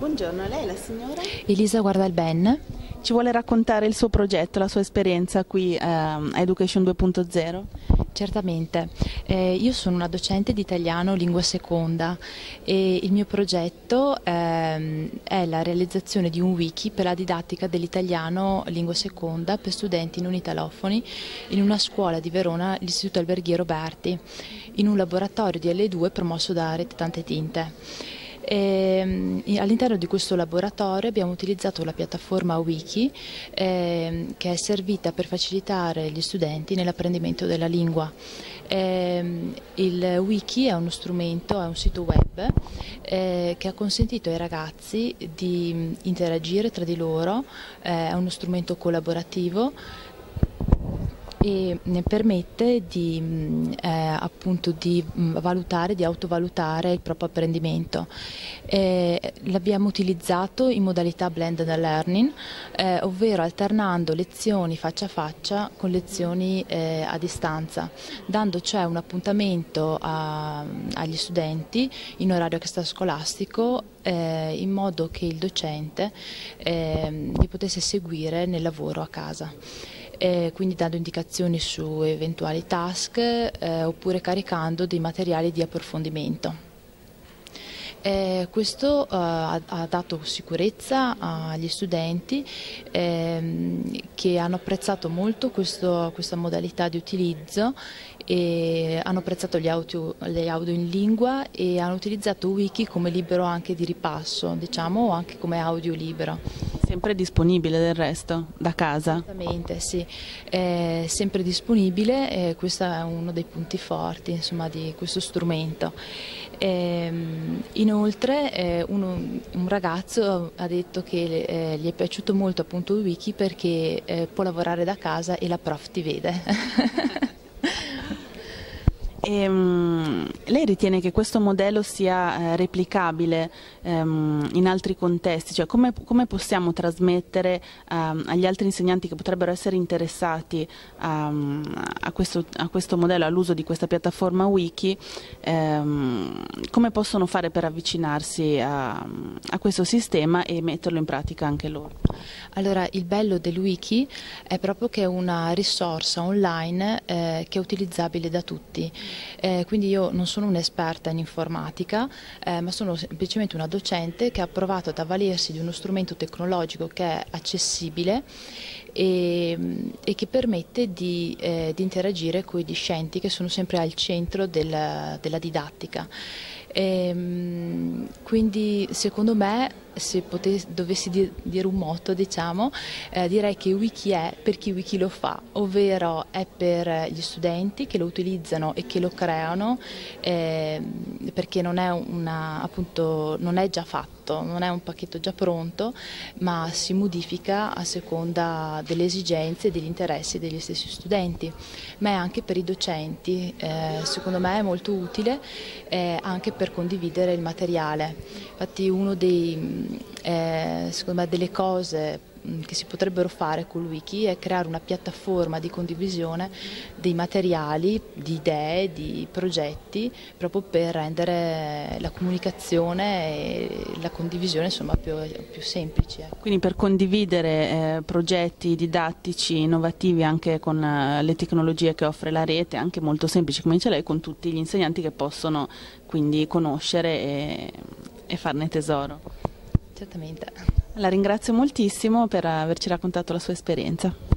Buongiorno, lei è la signora? Elisa Guardalben. Ci vuole raccontare il suo progetto, la sua esperienza qui eh, a Education 2.0? Certamente, eh, io sono una docente di italiano lingua seconda e il mio progetto ehm, è la realizzazione di un wiki per la didattica dell'italiano lingua seconda per studenti non italofoni in una scuola di Verona, l'Istituto Alberghiero Berti, in un laboratorio di L2 promosso da Rete Tante Tinte. Ehm, all'interno di questo laboratorio abbiamo utilizzato la piattaforma Wiki eh, che è servita per facilitare gli studenti nell'apprendimento della lingua. Eh, il wiki è uno strumento, è un sito web eh, che ha consentito ai ragazzi di interagire tra di loro, eh, è uno strumento collaborativo e ne permette di, mm, eh, appunto di mm, valutare, di autovalutare il proprio apprendimento. Eh, l'abbiamo utilizzato in modalità blended learning, eh, ovvero alternando lezioni faccia a faccia con lezioni eh, a distanza, dando cioè un appuntamento a, agli studenti in orario extrascolastico eh, in modo che il docente eh, li potesse seguire nel lavoro a casa eh, quindi dando indicazioni su eventuali task eh, oppure caricando dei materiali di approfondimento. Eh, questo eh, ha, ha, dato sicurezza agli studenti ehm, che hanno apprezzato molto questo, questa modalità di utilizzo e hanno apprezzato gli audio, gli audio, in lingua e hanno utilizzato Wiki come libero anche di ripasso, diciamo, o anche come audio libero. Sempre disponibile del resto, da casa? Assolutamente, sì, è sempre disponibile e questo è uno dei punti forti insomma, di questo strumento. E, ehm, inoltre eh, uno, un ragazzo ha detto che eh, gli è piaciuto molto appunto il wiki perché eh, può lavorare da casa e la prof ti vede. E, um, lei ritiene che questo modello sia eh, replicabile um, in altri contesti? Cioè, come, come possiamo trasmettere um, agli altri insegnanti che potrebbero essere interessati a, questo, a, questo, modello, all'uso di questa piattaforma wiki, come possono fare per avvicinarsi a, a, questo sistema e metterlo in pratica anche loro? Allora, il bello del wiki è proprio che è una risorsa online eh, che è utilizzabile da tutti. Eh, quindi io non sono un'esperta in informatica, eh, ma sono semplicemente una docente che ha provato ad avvalersi di uno strumento tecnologico che è accessibile e, e che permette di, eh, di, interagire con i discenti che sono sempre al centro del, della didattica. E, ehm, quindi secondo me se potessi, dovessi dir, dire un motto diciamo, eh, direi che Wiki è per chi Wiki lo fa, ovvero è per gli studenti che lo utilizzano e che lo creano eh, perché non è, una, appunto, non è già fatto non è un pacchetto già pronto, ma si modifica a seconda delle esigenze e degli interessi degli stessi studenti, ma è anche per i docenti, eh, secondo me è molto utile eh, anche per condividere il materiale. Infatti uno dei, eh, secondo me, delle cose Mm, che si potrebbero fare col wiki è creare una piattaforma di condivisione dei materiali, di idee, di progetti, proprio per rendere la comunicazione e la condivisione insomma, più, più semplici. Ecco. Quindi per condividere eh, progetti didattici innovativi anche con eh, le tecnologie che offre la rete, anche molto semplici come dice lei, con tutti gli insegnanti che possono quindi conoscere e, e farne tesoro. Certamente. La ringrazio moltissimo per averci raccontato la sua esperienza.